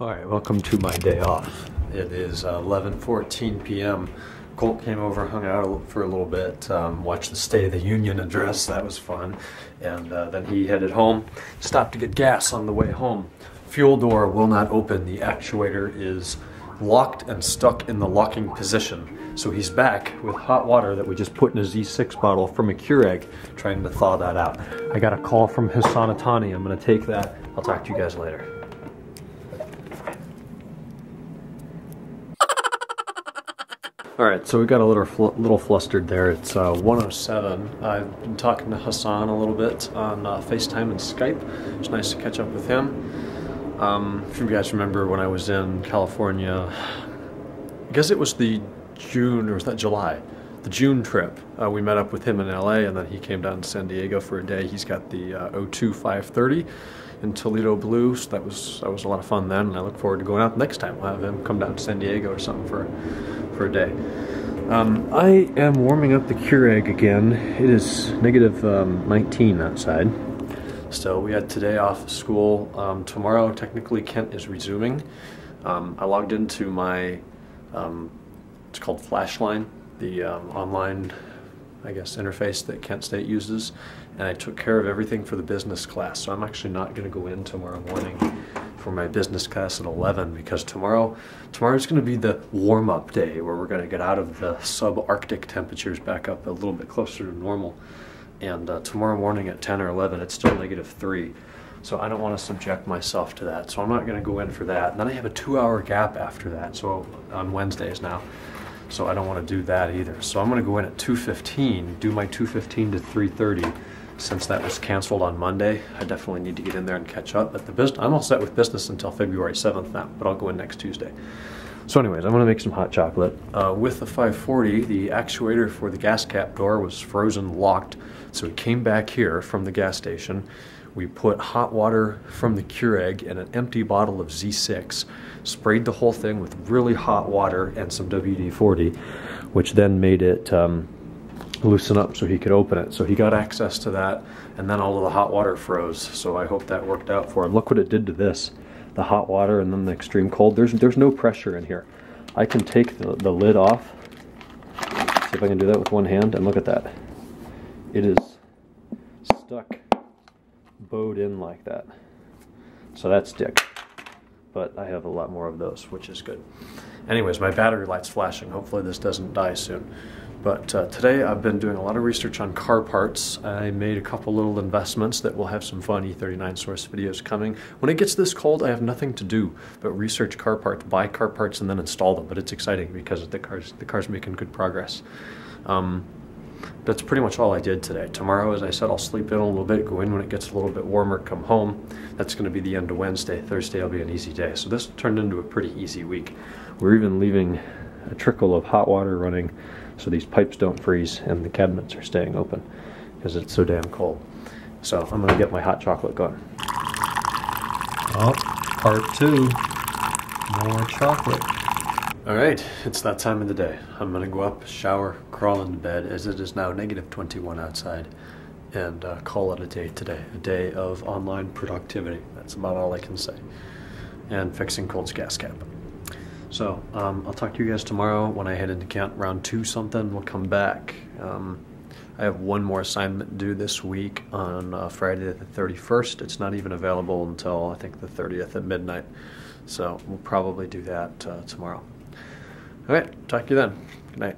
All right, welcome to my day off. It is 11:14 p.m. Colt came over, hung out for a little bit, um, watched the State of the Union address. That was fun, and uh, then he headed home. Stopped to get gas on the way home. Fuel door will not open. The actuator is locked and stuck in the locking position. So he's back with hot water that we just put in a Z6 bottle from a Keurig, trying to thaw that out. I got a call from Hassan Atani. I'm going to take that. I'll talk to you guys later. All right, so we got a little fl little flustered there. It's uh, 107. I've been talking to Hassan a little bit on uh, FaceTime and Skype. It's nice to catch up with him. Um, if you guys remember when I was in California, I guess it was the June or was that July? The June trip. Uh, we met up with him in LA, and then he came down to San Diego for a day. He's got the uh, 02 530 in Toledo Blue, so that was that was a lot of fun then. And I look forward to going out next time. We'll have him come down to San Diego or something for for a day. Um, I am warming up the Keurig again. It is negative um, 19 outside. So we had today off of school. Um, tomorrow, technically, Kent is resuming. Um, I logged into my, um, it's called Flashline, the um, online, I guess, interface that Kent State uses, and I took care of everything for the business class. So I'm actually not going to go in tomorrow morning for my business class at 11 because tomorrow tomorrow's going to be the warm-up day where we're going to get out of the subarctic temperatures back up a little bit closer to normal. And uh, tomorrow morning at 10 or 11 it's still negative 3 so I don't want to subject myself to that. So I'm not going to go in for that. And then I have a two hour gap after that. So on Wednesdays now so I don't want to do that either so I'm going to go in at 2.15 do my 2.15 to 3.30 since that was canceled on Monday, I definitely need to get in there and catch up. But the business, I'm all set with business until February 7th now, but I'll go in next Tuesday. So anyways, I'm gonna make some hot chocolate. Uh, with the 540, the actuator for the gas cap door was frozen locked. So we came back here from the gas station. We put hot water from the Keurig in an empty bottle of Z6, sprayed the whole thing with really hot water and some WD-40, which then made it um, loosen up so he could open it. So he got access to that, and then all of the hot water froze. So I hope that worked out for him. Look what it did to this. The hot water and then the extreme cold. There's, there's no pressure in here. I can take the, the lid off. See if I can do that with one hand, and look at that. It is stuck, bowed in like that. So that's dick. But I have a lot more of those, which is good. Anyways, my battery light's flashing. Hopefully this doesn't die soon. But uh, today I've been doing a lot of research on car parts. I made a couple little investments that will have some fun E39 source videos coming. When it gets this cold, I have nothing to do but research car parts, buy car parts, and then install them. But it's exciting because the car's, the car's making good progress. Um, that's pretty much all I did today. Tomorrow, as I said, I'll sleep in a little bit, go in when it gets a little bit warmer, come home. That's going to be the end of Wednesday. Thursday will be an easy day. So this turned into a pretty easy week. We're even leaving a trickle of hot water running so these pipes don't freeze and the cabinets are staying open because it's so damn cold. So I'm gonna get my hot chocolate going. Oh, part two, more chocolate. All right, it's that time of the day. I'm gonna go up, shower, crawl into bed as it is now negative 21 outside and uh, call it a day today, a day of online productivity. That's about all I can say. And fixing Colt's gas cap. So um, I'll talk to you guys tomorrow when I head into Kent round two something. We'll come back. Um, I have one more assignment due this week on uh, Friday the 31st. It's not even available until I think the 30th at midnight. So we'll probably do that uh, tomorrow. All right, talk to you then. Good night.